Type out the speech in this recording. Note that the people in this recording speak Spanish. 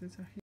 de esa